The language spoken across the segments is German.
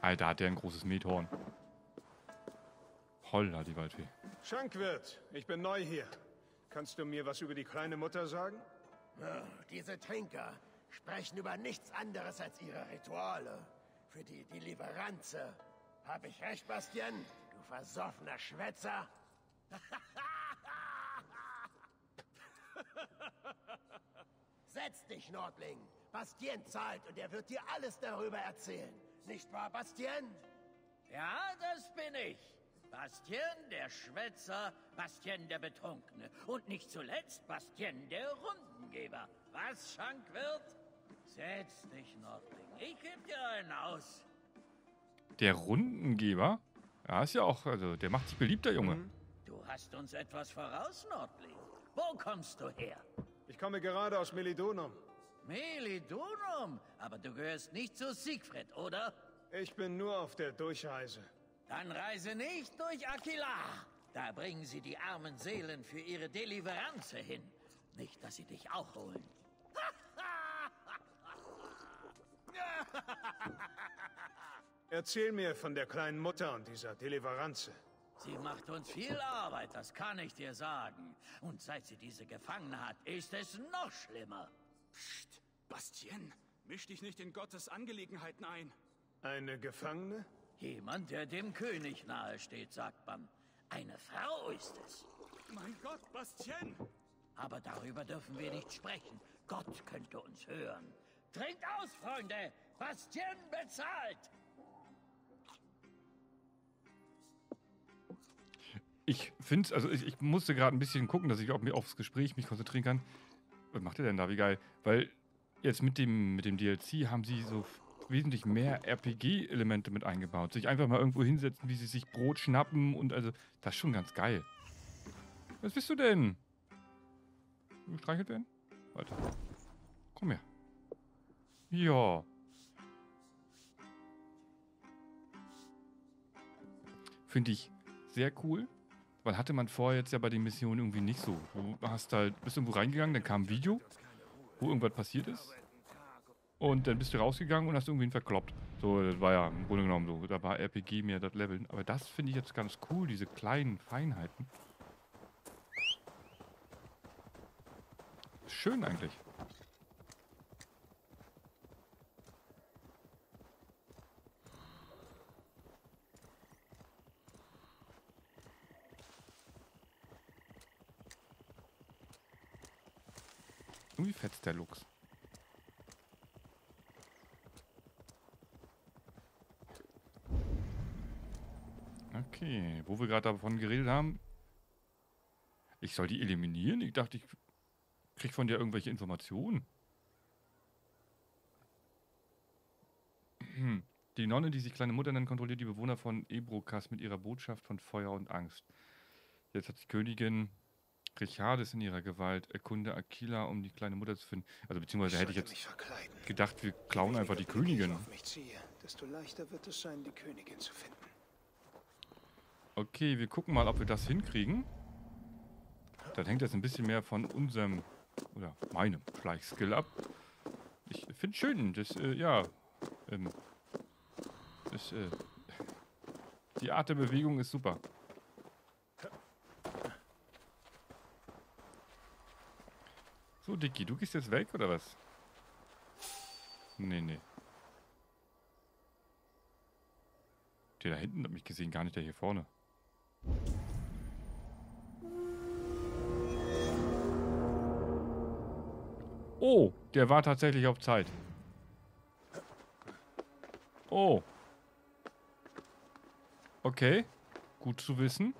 Alter, hat der ein großes Methorn. Holla, die Waldfee. Schankwirt, ich bin neu hier. Kannst du mir was über die kleine Mutter sagen? Ja, diese Trinker sprechen über nichts anderes als ihre Rituale. Für die Deliveranze. Hab ich recht, Bastian? Du versoffener Schwätzer? Setz dich, Nordling. Bastien zahlt und er wird dir alles darüber erzählen. Nicht wahr, Bastien? Ja, das bin ich. Bastien der Schwätzer, Bastien der Betrunkene und nicht zuletzt Bastien der Rundengeber. Was, Schankwirt? Setz dich, Nordling. Ich geb dir einen aus. Der Rundengeber? Ja, ist ja auch, also der macht sich beliebt, der Junge. Mhm. Du hast uns etwas voraus, Nordling. Wo kommst du her? Ich komme gerade aus Melidonum. Melidonum, aber du gehörst nicht zu Siegfried, oder? Ich bin nur auf der Durchreise. Dann reise nicht durch Aquila. Da bringen sie die armen Seelen für ihre Deliveranze hin. Nicht, dass sie dich auch holen. Erzähl mir von der kleinen Mutter und dieser Deliveranze. Sie macht uns viel Arbeit, das kann ich dir sagen. Und seit sie diese Gefangene hat, ist es noch schlimmer. Psst, Bastien, misch dich nicht in Gottes Angelegenheiten ein. Eine Gefangene? Jemand, der dem König nahesteht, sagt man. Eine Frau ist es. Mein Gott, Bastien! Aber darüber dürfen wir nicht sprechen. Gott könnte uns hören. Trinkt aus, Freunde! Bastien bezahlt! Ich finde also ich, ich musste gerade ein bisschen gucken, dass ich auf, aufs Gespräch mich konzentrieren kann. Was macht ihr denn da? Wie geil. Weil jetzt mit dem, mit dem DLC haben sie so wesentlich mehr RPG-Elemente mit eingebaut. Sich einfach mal irgendwo hinsetzen, wie sie sich Brot schnappen und also, das ist schon ganz geil. Was bist du denn? Gestreichelt werden? Weiter. Komm her. Ja. Finde ich sehr cool. Weil hatte man vorher jetzt ja bei den Missionen irgendwie nicht so. Du hast halt, bist irgendwo reingegangen, dann kam ein Video, wo irgendwas passiert ist. Und dann bist du rausgegangen und hast irgendwen verkloppt. So, das war ja im Grunde genommen so. Da war RPG mehr das Leveln. Aber das finde ich jetzt ganz cool, diese kleinen Feinheiten. Schön eigentlich. Irgendwie fetzt der Lux. Okay, wo wir gerade davon geredet haben. Ich soll die eliminieren? Ich dachte, ich krieg von dir irgendwelche Informationen. Hm. Die Nonne, die sich kleine Mutter nennt, kontrolliert die Bewohner von Ebrokas mit ihrer Botschaft von Feuer und Angst. Jetzt hat die Königin Richardes in ihrer Gewalt. Erkunde Aquila, um die kleine Mutter zu finden. Also beziehungsweise hätte ich jetzt gedacht, wir klauen einfach die Königin. auf mich ziehe, desto leichter wird es sein, die Königin zu finden. Okay, wir gucken mal, ob wir das hinkriegen. Dann hängt das ein bisschen mehr von unserem, oder meinem Schleichskill ab. Ich finde schön, das, äh, ja, ähm, das, äh, die Art der Bewegung ist super. So, Dicky, du gehst jetzt weg, oder was? Nee, nee. Der da hinten hat mich gesehen, gar nicht der hier vorne. Oh, der war tatsächlich auf Zeit. Oh. Okay. Gut zu wissen.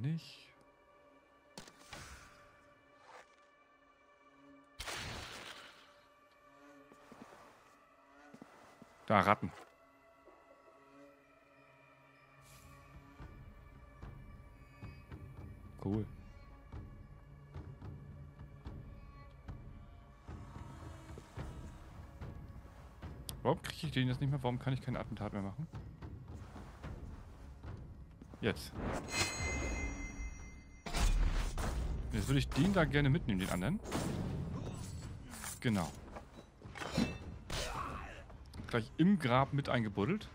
Kann ich? Da, Ratten. Cool. Warum kriege ich den jetzt nicht mehr? Warum kann ich kein Attentat mehr machen? Jetzt. Jetzt würde ich den da gerne mitnehmen, den anderen. Genau. Gleich im Grab mit eingebuddelt.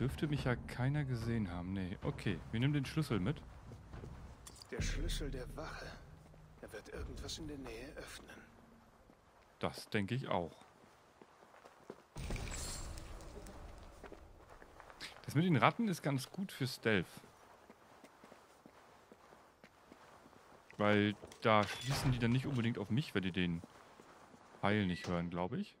Dürfte mich ja keiner gesehen haben. Nee, okay. Wir nehmen den Schlüssel mit. Der Schlüssel der Wache. Er wird irgendwas in der Nähe öffnen. Das denke ich auch. Das mit den Ratten ist ganz gut für Stealth. Weil da schließen die dann nicht unbedingt auf mich, wenn die den Pfeil nicht hören, glaube ich.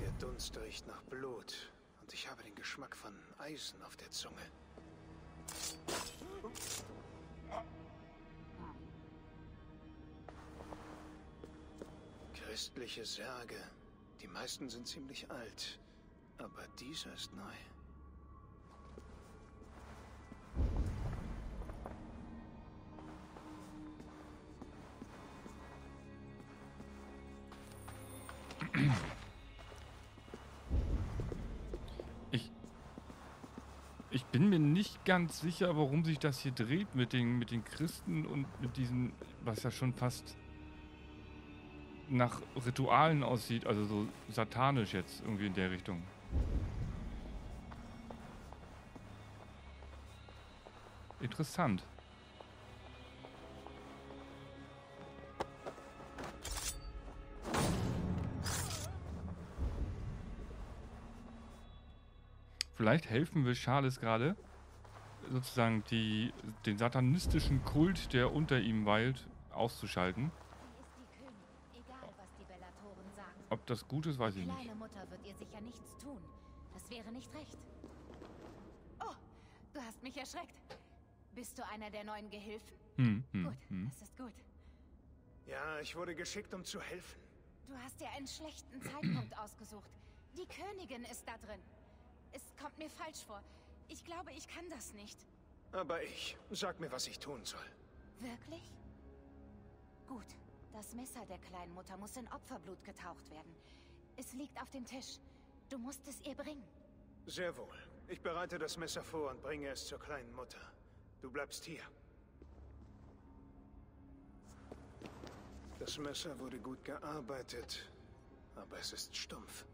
Der Dunst riecht nach Blut und ich habe den Geschmack von Eisen auf der Zunge. Christliche Särge. Die meisten sind ziemlich alt, aber dieser ist neu. Ich, ich bin mir nicht ganz sicher, warum sich das hier dreht mit den, mit den Christen und mit diesen, was ja schon fast nach Ritualen aussieht, also so satanisch jetzt irgendwie in der Richtung. Interessant. Vielleicht helfen wir Charles gerade, sozusagen die, den satanistischen Kult, der unter ihm weilt, auszuschalten. Sie ist die Königin, egal was die Bellatoren sagen. Ob das gut ist, weiß ich nicht. Kleine Mutter wird ihr sicher nichts tun. Das wäre nicht recht. Oh, du hast mich erschreckt. Bist du einer der neuen Gehilfen? Hm, hm, Gut, hm. das ist gut. Ja, ich wurde geschickt, um zu helfen. Du hast dir einen schlechten Zeitpunkt ausgesucht. Die Königin ist da drin. Es kommt mir falsch vor. Ich glaube, ich kann das nicht. Aber ich. Sag mir, was ich tun soll. Wirklich? Gut. Das Messer der kleinen Mutter muss in Opferblut getaucht werden. Es liegt auf dem Tisch. Du musst es ihr bringen. Sehr wohl. Ich bereite das Messer vor und bringe es zur kleinen Mutter. Du bleibst hier. Das Messer wurde gut gearbeitet, aber es ist stumpf.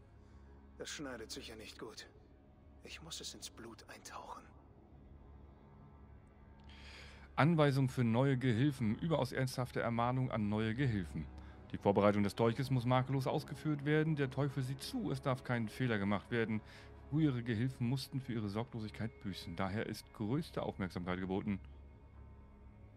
Das schneidet sicher nicht gut. Ich muss es ins Blut eintauchen. Anweisung für neue Gehilfen. Überaus ernsthafte Ermahnung an neue Gehilfen. Die Vorbereitung des Dolches muss makellos ausgeführt werden. Der Teufel sieht zu, es darf kein Fehler gemacht werden. Frühere Gehilfen mussten für ihre Sorglosigkeit büßen. Daher ist größte Aufmerksamkeit geboten.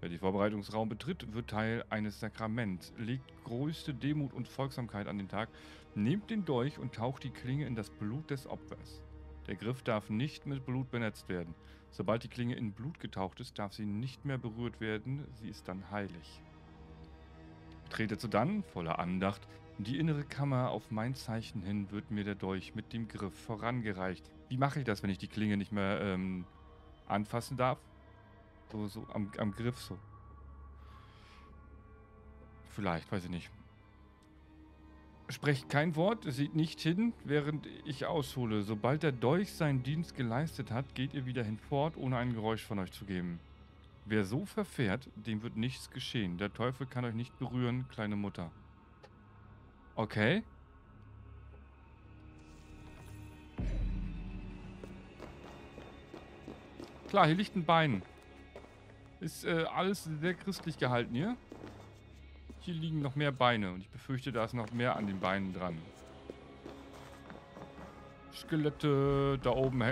Wer die Vorbereitungsraum betritt, wird Teil eines Sakraments. Legt größte Demut und Folgsamkeit an den Tag. Nehmt den Dolch und taucht die Klinge in das Blut des Opfers. Der Griff darf nicht mit Blut benetzt werden. Sobald die Klinge in Blut getaucht ist, darf sie nicht mehr berührt werden. Sie ist dann heilig. Trete sodann, voller Andacht, in die innere Kammer. Auf mein Zeichen hin wird mir der Dolch mit dem Griff vorangereicht. Wie mache ich das, wenn ich die Klinge nicht mehr ähm, anfassen darf? So, so am, am Griff so. Vielleicht, weiß ich nicht. Sprecht kein Wort, seht nicht hin, während ich aushole. Sobald der Dolch seinen Dienst geleistet hat, geht ihr wieder hinfort, ohne ein Geräusch von euch zu geben. Wer so verfährt, dem wird nichts geschehen. Der Teufel kann euch nicht berühren, kleine Mutter. Okay. Klar, hier liegt ein Bein. Ist äh, alles sehr christlich gehalten hier. Hier liegen noch mehr Beine und ich befürchte, da ist noch mehr an den Beinen dran. Skelette da oben.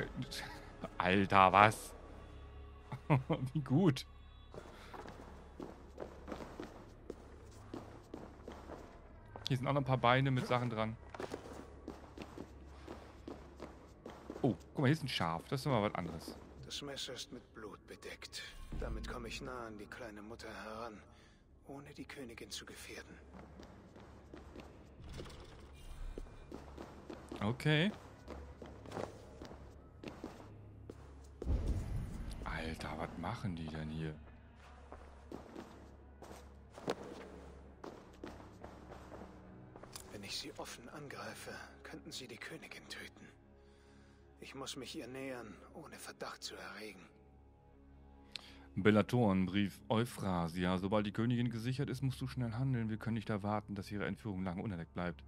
Alter, was? Wie gut. Hier sind auch noch ein paar Beine mit Sachen dran. Oh, guck mal, hier ist ein Schaf. Das ist mal was anderes. Das Messer ist mit Blut bedeckt. Damit komme ich nah an die kleine Mutter heran, ohne die Königin zu gefährden. Okay. Alter, was machen die denn hier? ich sie offen angreife, könnten sie die Königin töten. Ich muss mich ihr nähern, ohne Verdacht zu erregen. Bellatorenbrief Euphrasia. Sobald die Königin gesichert ist, musst du schnell handeln. Wir können nicht erwarten, dass ihre Entführung lange unentdeckt bleibt.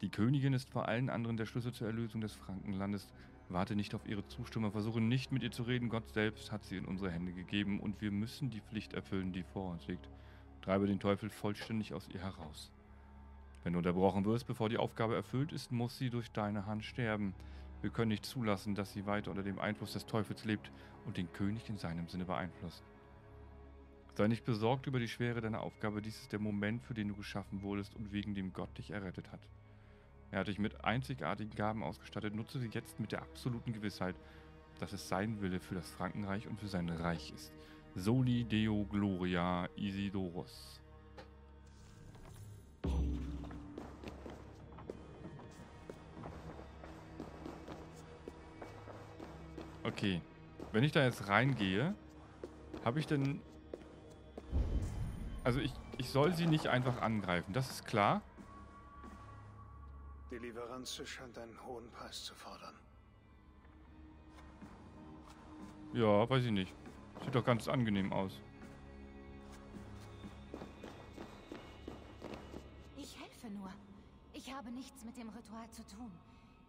Die Königin ist vor allen anderen der Schlüssel zur Erlösung des Frankenlandes. Warte nicht auf ihre Zustimmung, versuche nicht mit ihr zu reden. Gott selbst hat sie in unsere Hände gegeben und wir müssen die Pflicht erfüllen, die vor uns liegt. Treibe den Teufel vollständig aus ihr heraus. Wenn du unterbrochen wirst, bevor die Aufgabe erfüllt ist, muss sie durch deine Hand sterben. Wir können nicht zulassen, dass sie weiter unter dem Einfluss des Teufels lebt und den König in seinem Sinne beeinflusst. Sei nicht besorgt über die Schwere deiner Aufgabe, dies ist der Moment, für den du geschaffen wurdest und wegen dem Gott dich errettet hat. Er hat dich mit einzigartigen Gaben ausgestattet, nutze sie jetzt mit der absoluten Gewissheit, dass es sein Wille für das Frankenreich und für sein Reich ist. Soli Deo Gloria Isidorus. Okay. Wenn ich da jetzt reingehe, habe ich denn... Also ich, ich soll sie nicht einfach angreifen, das ist klar. Die Lieferanze scheint einen hohen Preis zu fordern. Ja, weiß ich nicht. Sieht doch ganz angenehm aus. Ich helfe nur. Ich habe nichts mit dem Ritual zu tun.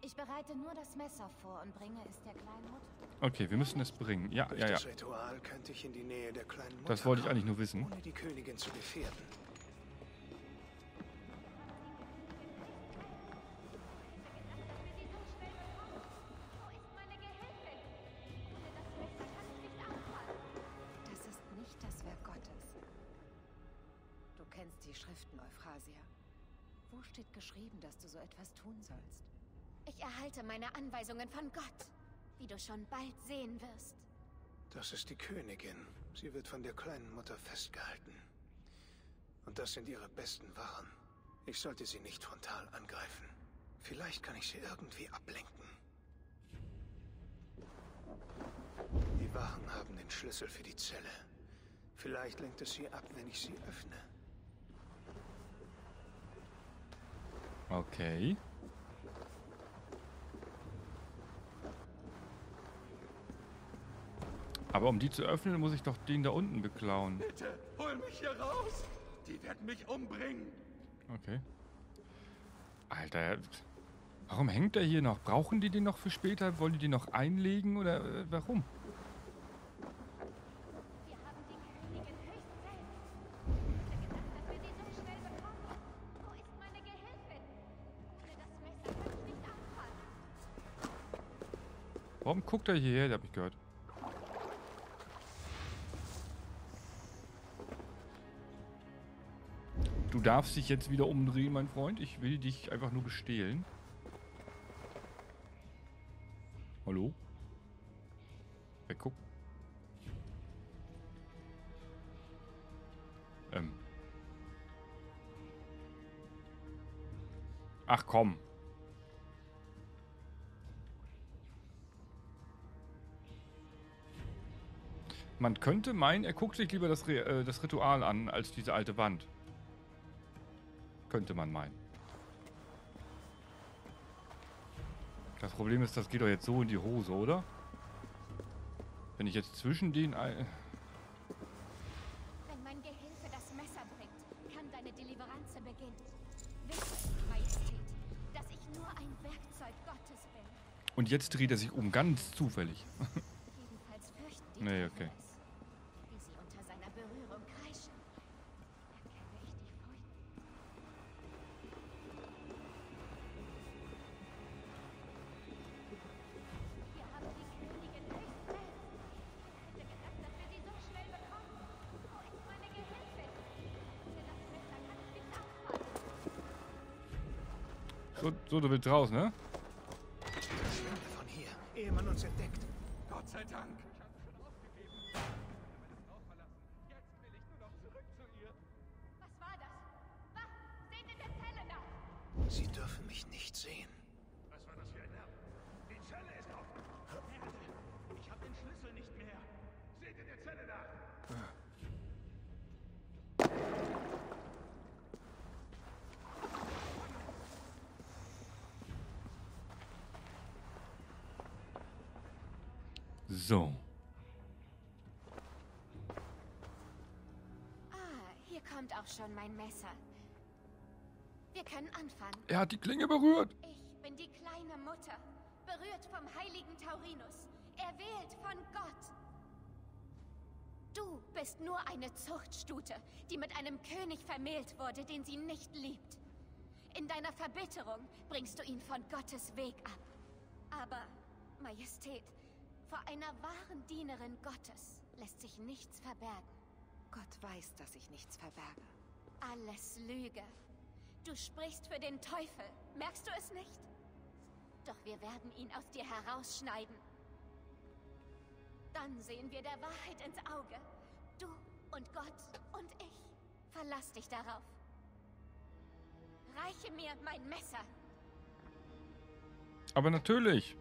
Ich bereite nur das Messer vor und bringe es der kleinen Mutter. Okay, wir müssen es bringen. Ja, Durch ja, ja. das Ritual könnte ich in die Nähe der kleinen Mutter Das wollte ich eigentlich nur wissen. ohne die Königin zu gefährden. Meine Anweisungen von Gott, wie du schon bald sehen wirst. Das ist die Königin. Sie wird von der kleinen Mutter festgehalten. Und das sind ihre besten Wachen. Ich sollte sie nicht frontal angreifen. Vielleicht kann ich sie irgendwie ablenken. Die Wachen haben den Schlüssel für die Zelle. Vielleicht lenkt es sie ab, wenn ich sie öffne. Okay. Aber um die zu öffnen, muss ich doch den da unten beklauen. Bitte, hol mich hier raus! Die werden mich umbringen! Okay. Alter, warum hängt er hier noch? Brauchen die den noch für später? Wollen die den noch einlegen oder äh, warum? Warum guckt er hierher? Der hab ich gehört. Darfst dich jetzt wieder umdrehen, mein Freund. Ich will dich einfach nur bestehlen. Hallo? Wer guckt? Ähm. Ach komm. Man könnte meinen, er guckt sich lieber das, äh, das Ritual an, als diese alte Wand. Könnte man meinen. Das Problem ist, das geht doch jetzt so in die Hose, oder? Wenn ich jetzt zwischen den... Ei- Wenn mein Gehilfe das Messer bringt, kann deine Deliveranze beginnen. Wisse, Majestät, dass ich nur ein Werkzeug Gottes bin. Und jetzt dreht er sich um, ganz zufällig. Jedenfalls fürchten die Nee, okay. So, so du willst raus, ne? Verschwinde von hier, ehe man uns entdeckt. Gott sei Dank! Was war das? Wachen, seht in der Zelle nach! Sie dürfen mich nicht sehen. Was war das für ein Lärm? Die Zelle ist offen! Erde, ich habe den Schlüssel nicht mehr! Seht in der Zelle nach! So. Ah, hier kommt auch schon mein Messer. Wir können anfangen. Er hat die Klinge berührt. Ich bin die kleine Mutter, berührt vom heiligen Taurinus, erwählt von Gott. Du bist nur eine Zuchtstute, die mit einem König vermählt wurde, den sie nicht liebt. In deiner Verbitterung bringst du ihn von Gottes Weg ab. Aber, Majestät, vor einer wahren Dienerin Gottes lässt sich nichts verbergen. Gott weiß, dass ich nichts verberge. Alles Lüge. Du sprichst für den Teufel. Merkst du es nicht? Doch wir werden ihn aus dir herausschneiden. Dann sehen wir der Wahrheit ins Auge. Du und Gott und ich. Verlass dich darauf. Reiche mir mein Messer. Aber natürlich.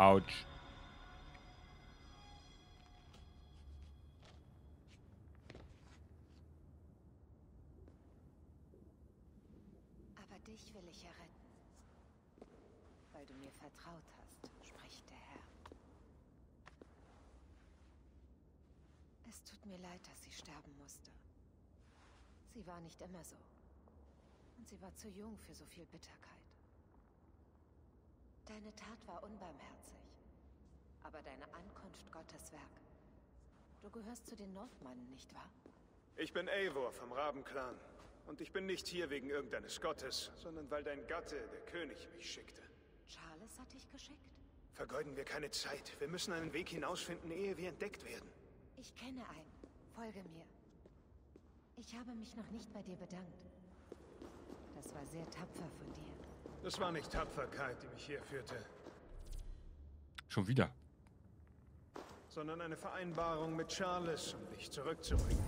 Autsch. Aber dich will ich erretten. Weil du mir vertraut hast, spricht der Herr. Es tut mir leid, dass sie sterben musste. Sie war nicht immer so. Und sie war zu jung für so viel Bitterkeit. Deine Tat war unbarmherzig. Aber deine Ankunft Gottes Werk. Du gehörst zu den Northmannen, nicht wahr? Ich bin Eivor vom Rabenclan. Und ich bin nicht hier wegen irgendeines Gottes, sondern weil dein Gatte, der König, mich schickte. Charles hat dich geschickt? Vergeuden wir keine Zeit. Wir müssen einen Weg hinausfinden, ehe wir entdeckt werden. Ich kenne einen. Folge mir. Ich habe mich noch nicht bei dir bedankt. Das war sehr tapfer von dir. Das war nicht Tapferkeit, die mich hier führte, Schon wieder. sondern eine Vereinbarung mit Charles, um dich zurückzubringen.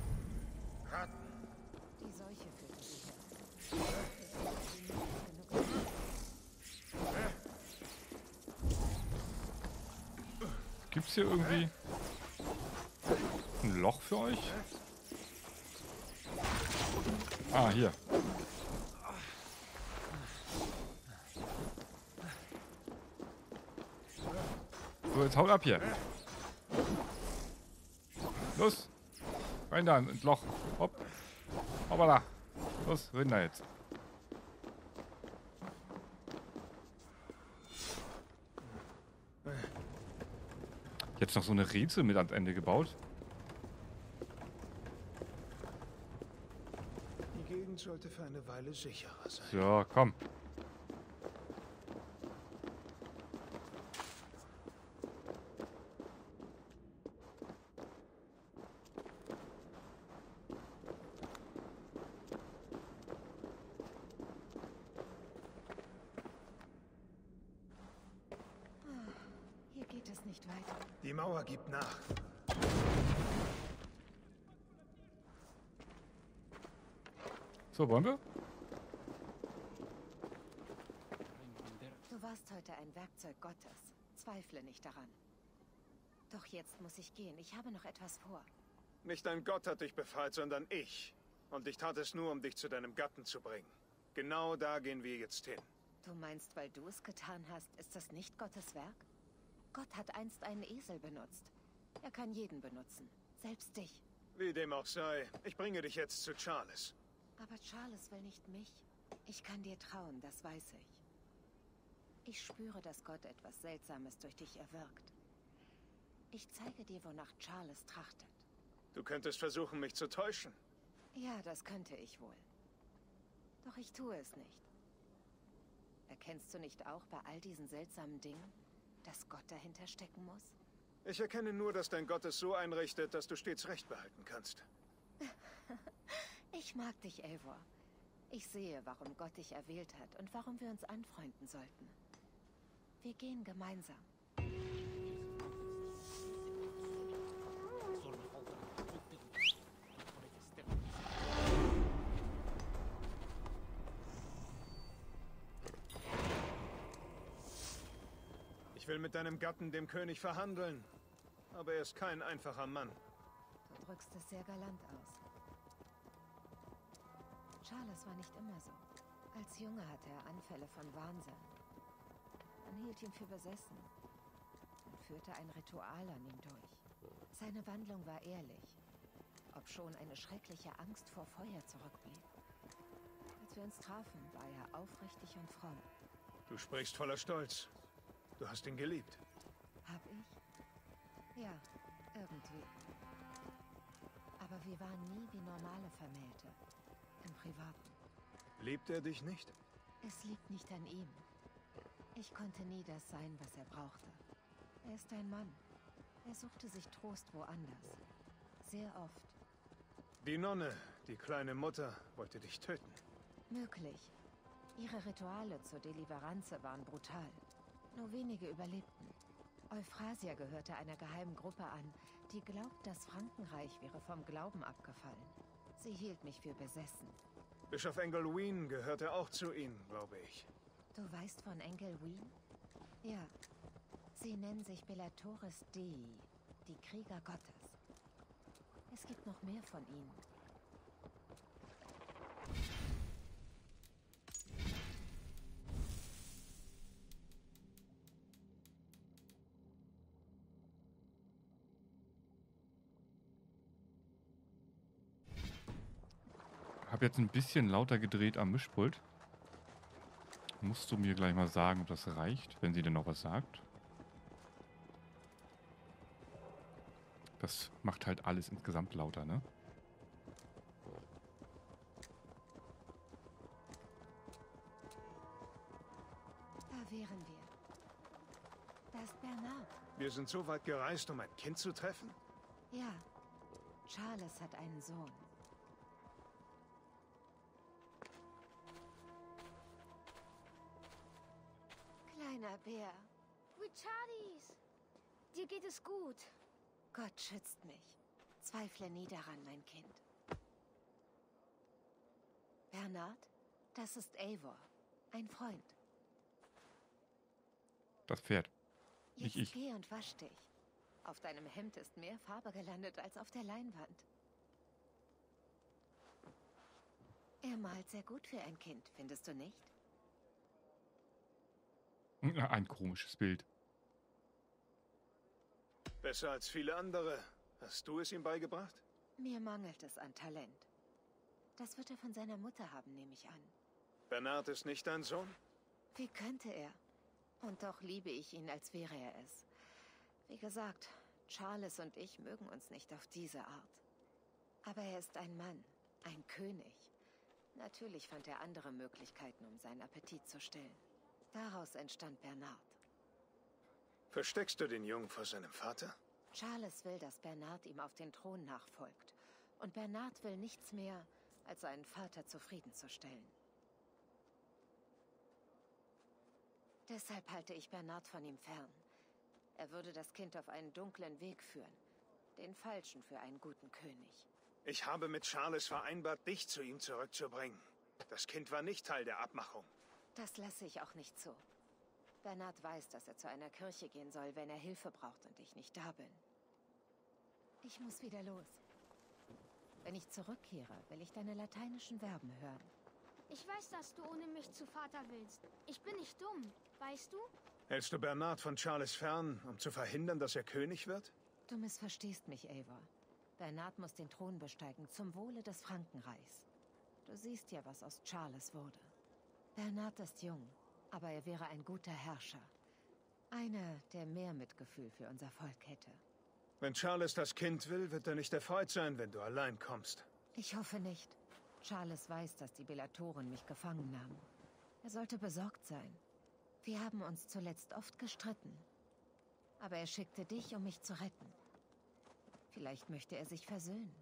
Ratten. Die Seuche führte sie her. Genug Gibt's hier irgendwie ein Loch für euch? Ah, hier. So, jetzt haut ab hier. Los. Rein da ins Loch. Hopp. Hoppala. Los, rein da jetzt. Jetzt noch so eine Rätsel mit ans Ende gebaut. Die Gegend sollte für eine Weile sicherer sein. Ja, komm. Hier geht es nicht weiter. Die Mauer gibt nach. So, wollen wir? Du warst heute ein Werkzeug Gottes. Zweifle nicht daran. Doch jetzt muss ich gehen. Ich habe noch etwas vor. Nicht dein Gott hat dich befreit, sondern ich. Und ich tat es nur, um dich zu deinem Gatten zu bringen. Genau da gehen wir jetzt hin. Du meinst, weil du es getan hast, ist das nicht Gottes Werk? Gott hat einst einen Esel benutzt. Er kann jeden benutzen. Selbst dich. Wie dem auch sei, ich bringe dich jetzt zu Charles. Aber Charles will nicht mich. Ich kann dir trauen, das weiß ich. Ich spüre, dass Gott etwas Seltsames durch dich erwirkt. Ich zeige dir, wonach Charles trachtet. Du könntest versuchen, mich zu täuschen. Ja, das könnte ich wohl. Doch ich tue es nicht. Erkennst du nicht auch bei all diesen seltsamen Dingen, dass Gott dahinter stecken muss? Ich erkenne nur, dass dein Gott es so einrichtet, dass du stets Recht behalten kannst. Ich mag dich, Eivor. Ich sehe, warum Gott dich erwählt hat und warum wir uns anfreunden sollten. Wir gehen gemeinsam. Ich will mit deinem Gatten, dem König, verhandeln. aber er ist kein einfacher Mann. Du drückst es sehr galant aus. Charles war nicht immer so. Als Junge hatte er Anfälle von Wahnsinn. Man hielt ihn für besessen und führte ein Ritual an ihm durch. Seine Wandlung war ehrlich, obschon eine schreckliche Angst vor Feuer zurückblieb. Als wir uns trafen, war er aufrichtig und fromm. Du sprichst voller Stolz. Du hast ihn geliebt. Hab ich? Ja, irgendwie. Aber wir waren nie wie normale Vermählte. Im Privaten. Liebt er dich nicht? Es liegt nicht an ihm. Ich konnte nie das sein, was er brauchte. Er ist ein Mann. Er suchte sich Trost woanders. Sehr oft. Die Nonne, die kleine Mutter, wollte dich töten. Möglich. Ihre Rituale zur Deliveranze waren brutal. Nur wenige überlebten. Euphrasia gehörte einer geheimen Gruppe an, die glaubt, das Frankenreich wäre vom Glauben abgefallen. Sie hielt mich für besessen. Bischof Engelween gehörte auch zu ihnen, glaube ich. Du weißt von Enkel Wien? Ja. Sie nennen sich Bellatorus Dei, die Krieger Gottes. Es gibt noch mehr von ihnen. Habe jetzt ein bisschen lauter gedreht am Mischpult. Musst du mir gleich mal sagen, ob das reicht, wenn sie denn noch was sagt. Das macht halt alles insgesamt lauter, ne? Da wären wir. Da ist Bernard. Wir sind so weit gereist, um ein Kind zu treffen? Ja. Charles hat einen Sohn. Kleiner Bär. Richardis! Dir geht es gut. Gott schützt mich. Zweifle nie daran, mein Kind. Bernard, das ist Eivor. Ein Freund. Das Pferd. Jetzt Nicht ich. geh und wasch dich. Auf deinem Hemd ist mehr Farbe gelandet als auf der Leinwand. Er malt sehr gut für ein Kind, findest du nicht? Ein komisches Bild. Besser als viele andere. Hast du es ihm beigebracht? Mir mangelt es an Talent. Das wird er von seiner Mutter haben, nehme ich an. Bernard ist nicht dein Sohn? Wie könnte er? Und doch liebe ich ihn, als wäre er es. Wie gesagt, Charles und ich mögen uns nicht auf diese Art. Aber er ist ein Mann, ein König. Natürlich fand er andere Möglichkeiten, um seinen Appetit zu stillen. Daraus entstand Bernard. Versteckst du den Jungen vor seinem Vater? Charles will, dass Bernard ihm auf den Thron nachfolgt. Und Bernard will nichts mehr, als seinen Vater zufriedenzustellen. Deshalb halte ich Bernard von ihm fern. Er würde das Kind auf einen dunklen Weg führen. Den falschen für einen guten König. Ich habe mit Charles vereinbart, dich zu ihm zurückzubringen. Das Kind war nicht Teil der Abmachung. Das lasse ich auch nicht zu. Bernard weiß, dass er zu einer Kirche gehen soll, wenn er Hilfe braucht und ich nicht da bin. Ich muss wieder los. Wenn ich zurückkehre, will ich deine lateinischen Verben hören. Ich weiß, dass du ohne mich zu Vater willst. Ich bin nicht dumm, weißt du? Hältst du Bernard von Charles fern, um zu verhindern, dass er König wird? Du missverstehst mich, Eivor. Bernard muss den Thron besteigen, zum Wohle des Frankenreichs. Du siehst ja, was aus Charles wurde. Bernard ist jung, aber er wäre ein guter Herrscher. Einer, der mehr Mitgefühl für unser Volk hätte. Wenn Charles das Kind will, wird er nicht erfreut sein, wenn du allein kommst. Ich hoffe nicht. Charles weiß, dass die Bellatoren mich gefangen nahmen. Er sollte besorgt sein. Wir haben uns zuletzt oft gestritten. Aber er schickte dich, um mich zu retten. Vielleicht möchte er sich versöhnen.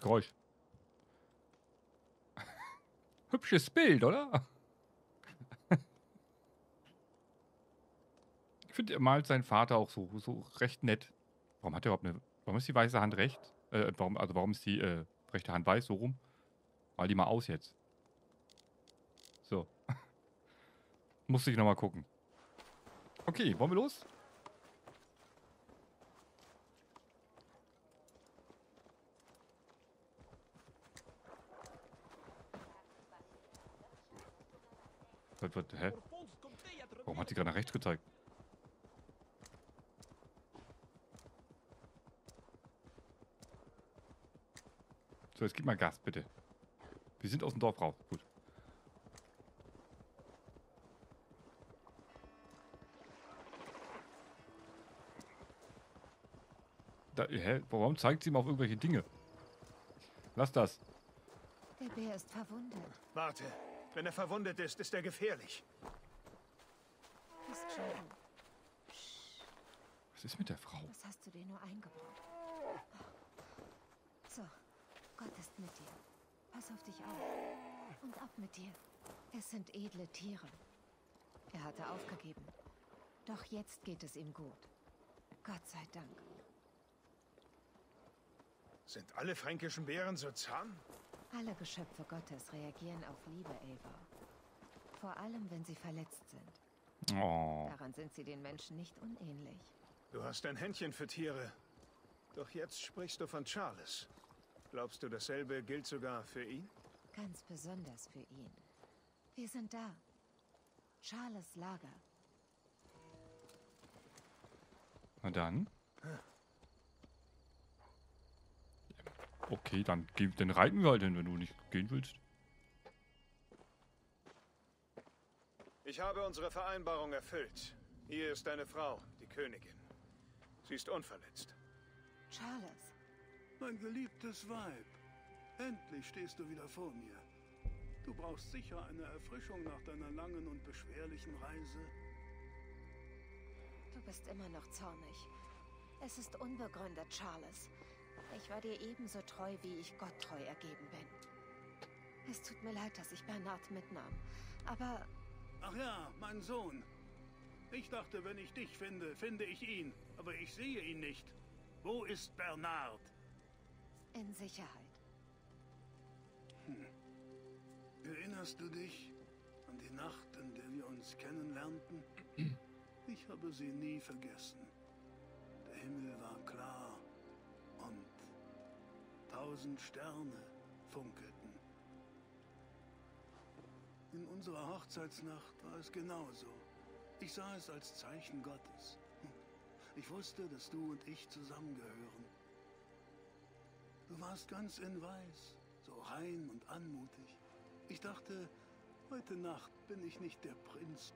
Das Geräusch. Hübsches Bild, oder? Ich finde, er malt seinen Vater auch so, so recht nett. Warum hat er überhaupt eine. Warum ist die weiße Hand recht? Äh, warum, also warum ist die äh, rechte Hand weiß, so rum? Mal die mal aus jetzt. So. Musste ich nochmal gucken. Okay, wollen wir los? Was, was, hä? Warum hat die gerade nach rechts gezeigt? So, jetzt gib mal Gas, bitte. Wir sind aus dem Dorf raus. Gut. Da, hä? Warum zeigt sie mal auf irgendwelche Dinge? Lass das. Der Bär ist verwundet. Warte. Wenn er verwundet ist, ist er gefährlich. Ist schon. Was ist mit der Frau? Was hast du dir nur eingebaut? So, Gott ist mit dir. Pass auf dich auf. Und ab mit dir. Es sind edle Tiere. Er hatte aufgegeben. Doch jetzt geht es ihm gut. Gott sei Dank. Sind alle fränkischen Bären so zahm? Alle Geschöpfe Gottes reagieren auf Liebe, Ava. Vor allem, wenn sie verletzt sind. Oh. Daran sind sie den Menschen nicht unähnlich. Du hast ein Händchen für Tiere. Doch jetzt sprichst du von Charles. Glaubst du, dasselbe gilt sogar für ihn? Ganz besonders für ihn. Wir sind da. Charles Lager. Na dann. Okay, dann, geh- dann reiten wir halt hin, wenn du nicht gehen willst. Ich habe unsere Vereinbarung erfüllt. Hier ist deine Frau, die Königin. Sie ist unverletzt. Charles, Mein geliebtes Weib. Endlich stehst du wieder vor mir. Du brauchst sicher eine Erfrischung nach deiner langen und beschwerlichen Reise. du bist immer noch zornig. Es ist unbegründet, Charles. Ich war dir ebenso treu, wie ich Gott treu ergeben bin. Es tut mir leid, dass ich Bernard mitnahm. Aber Ach ja, mein Sohn. Ich dachte, wenn ich dich finde, finde ich ihn. Aber ich sehe ihn nicht. Wo ist Bernard? in Sicherheit. Erinnerst du dich an die Nacht, in der wir uns kennenlernten? Ich habe sie nie vergessen. Der Himmel war klar tausend Sterne funkelten. In unserer Hochzeitsnacht war es genauso. Ich sah es als Zeichen Gottes. Ich wusste, dass du und ich zusammengehören. Du warst ganz in Weiß, so rein und anmutig. Ich dachte, heute Nacht bin ich nicht der Prinz,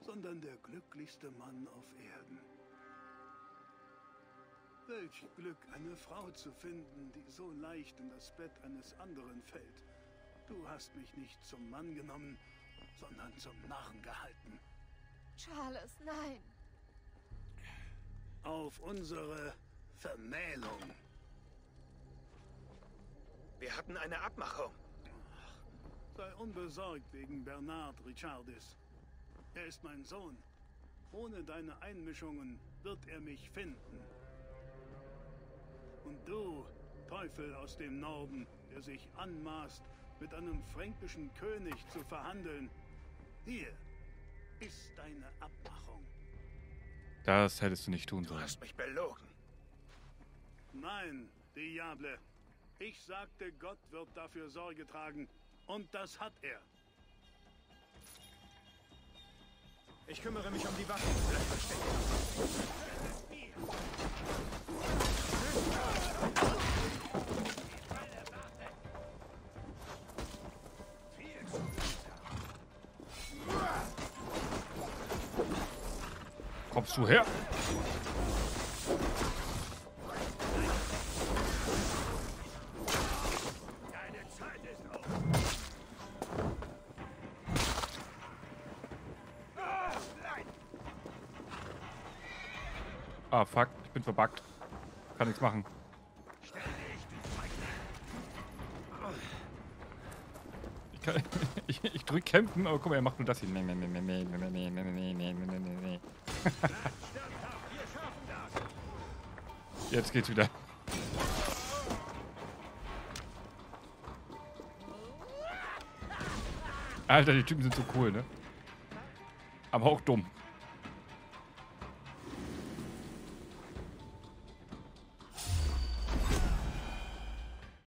sondern der glücklichste Mann auf Erden. Welch Glück, eine Frau zu finden, die so leicht in das Bett eines anderen fällt. Du hast mich nicht zum Mann genommen, sondern zum Narren gehalten. Charles, nein! Auf unsere Vermählung. Wir hatten eine Abmachung. Sei unbesorgt wegen Bernard Richardis. Er ist mein Sohn. Ohne deine Einmischungen wird er mich finden. Und du, Teufel aus dem Norden, der sich anmaßt, mit einem fränkischen König zu verhandeln, hier ist deine Abmachung. Das hättest du nicht tun Du sollen. hast mich belogen. Nein, Diable. Ich sagte, Gott wird dafür Sorge tragen. Und das hat er. Ich kümmere mich um die Waffen. Bleib versteckt. Kommst du her? Nichts machen. Ich, kann, ich, ich drück kämpfen, aber guck mal, er macht nur das hier. Nee, nee, nee, nee, nee, nee, nee, nee, nee, nee, nee, nee. Jetzt geht's wieder. Alter, die Typen sind so cool, ne? Aber auch dumm.